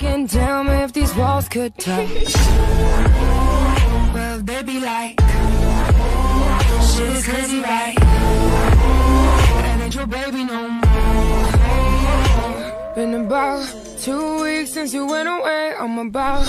Can tell me if these walls could talk. Well, they be like, shit is crazy, right? And ain't your baby no more. Been about two weeks since you went away. I'm about